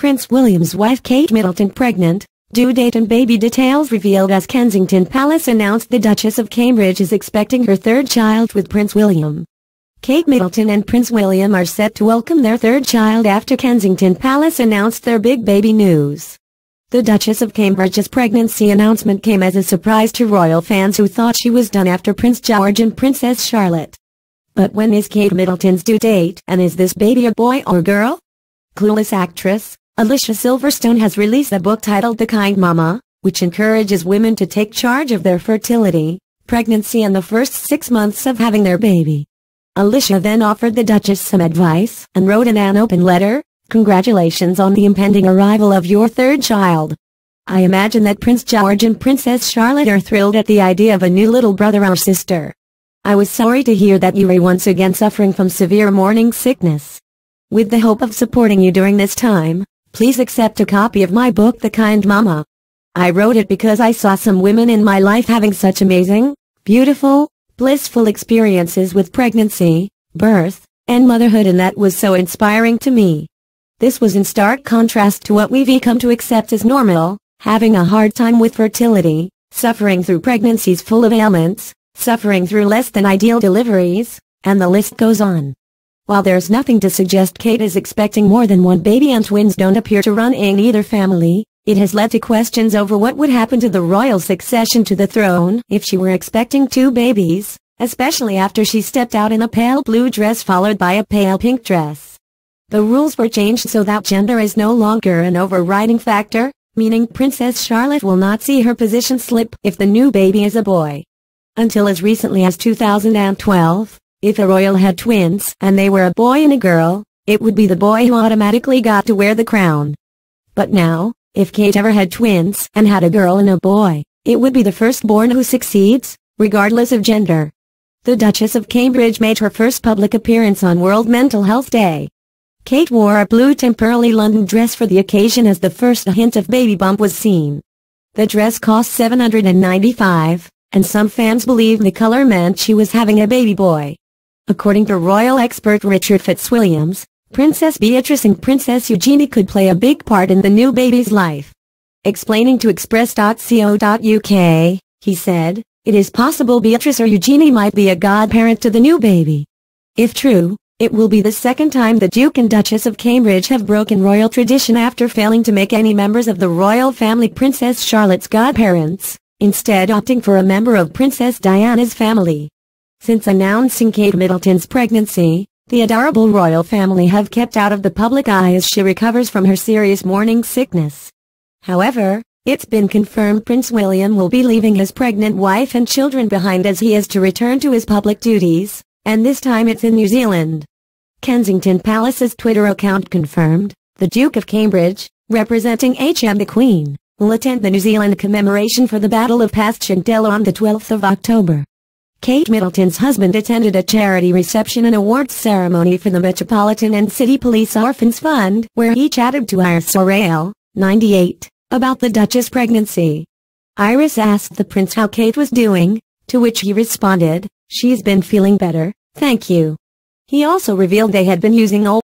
Prince William's wife Kate Middleton pregnant, due date and baby details revealed as Kensington Palace announced the Duchess of Cambridge is expecting her third child with Prince William. Kate Middleton and Prince William are set to welcome their third child after Kensington Palace announced their big baby news. The Duchess of Cambridge's pregnancy announcement came as a surprise to royal fans who thought she was done after Prince George and Princess Charlotte. But when is Kate Middleton's due date and is this baby a boy or girl? Clueless actress, Alicia Silverstone has released a book titled The Kind Mama, which encourages women to take charge of their fertility, pregnancy and the first six months of having their baby. Alicia then offered the Duchess some advice and wrote in an open letter, Congratulations on the impending arrival of your third child. I imagine that Prince George and Princess Charlotte are thrilled at the idea of a new little brother or sister. I was sorry to hear that you are once again suffering from severe morning sickness. With the hope of supporting you during this time, Please accept a copy of my book The Kind Mama. I wrote it because I saw some women in my life having such amazing, beautiful, blissful experiences with pregnancy, birth, and motherhood and that was so inspiring to me. This was in stark contrast to what we've come to accept as normal, having a hard time with fertility, suffering through pregnancies full of ailments, suffering through less than ideal deliveries, and the list goes on. While there's nothing to suggest Kate is expecting more than one baby and twins don't appear to run in either family, it has led to questions over what would happen to the royal succession to the throne if she were expecting two babies, especially after she stepped out in a pale blue dress followed by a pale pink dress. The rules were changed so that gender is no longer an overriding factor, meaning Princess Charlotte will not see her position slip if the new baby is a boy. Until as recently as 2012, if a royal had twins and they were a boy and a girl, it would be the boy who automatically got to wear the crown. But now, if Kate ever had twins and had a girl and a boy, it would be the firstborn who succeeds, regardless of gender. The Duchess of Cambridge made her first public appearance on World Mental Health Day. Kate wore a blue Temperley London dress for the occasion as the first hint of baby bump was seen. The dress cost 795, and some fans believe the color meant she was having a baby boy. According to royal expert Richard Fitzwilliams, Princess Beatrice and Princess Eugenie could play a big part in the new baby's life. Explaining to Express.co.uk, he said, it is possible Beatrice or Eugenie might be a godparent to the new baby. If true, it will be the second time the Duke and Duchess of Cambridge have broken royal tradition after failing to make any members of the royal family Princess Charlotte's godparents, instead opting for a member of Princess Diana's family. Since announcing Kate Middleton's pregnancy, the adorable royal family have kept out of the public eye as she recovers from her serious morning sickness. However, it's been confirmed Prince William will be leaving his pregnant wife and children behind as he is to return to his public duties, and this time it's in New Zealand. Kensington Palace's Twitter account confirmed, the Duke of Cambridge, representing HM the Queen, will attend the New Zealand commemoration for the Battle of Passchendaele on the 12th of October. Kate Middleton's husband attended a charity reception and awards ceremony for the Metropolitan and City Police Orphans Fund, where he chatted to Iris Sorrell, 98, about the Duchess' pregnancy. Iris asked the prince how Kate was doing, to which he responded, she's been feeling better, thank you. He also revealed they had been using old